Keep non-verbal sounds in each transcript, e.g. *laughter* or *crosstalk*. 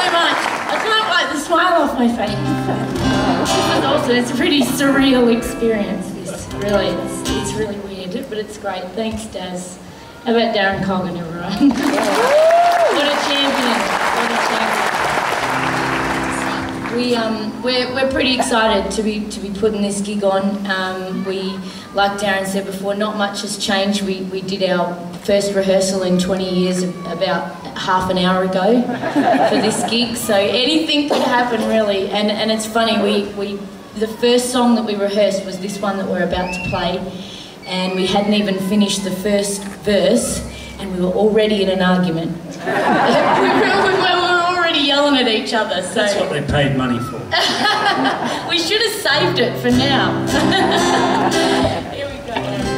so much. I can't wipe the smile off my face. This is awesome. It's a pretty surreal experience. This really, it's, it's really weird, but it's great. Thanks, Daz. How about Darren Coggan, everyone? *laughs* what a champion! We um, we're, we're pretty excited to be to be putting this gig on. Um, we, like Darren said before, not much has changed. We we did our first rehearsal in 20 years about half an hour ago for this *laughs* gig. So anything could happen really. And and it's funny. We we the first song that we rehearsed was this one that we're about to play, and we hadn't even finished the first verse, and we were already in an argument. *laughs* we, were, we were already yelling at each other. So That's what they paid money for. *laughs* we should have saved it for now. *laughs* Here we go.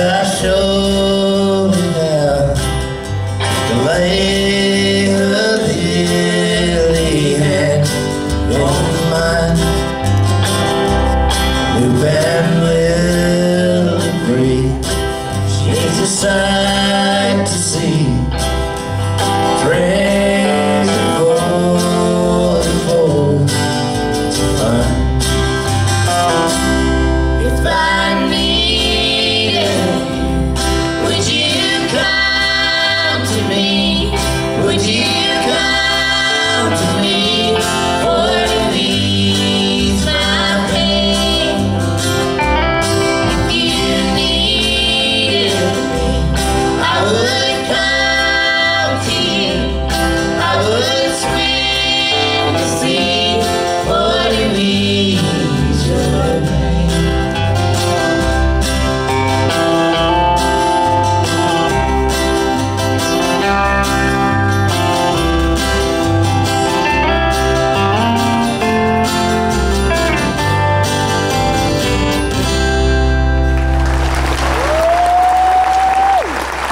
I showed her now. The way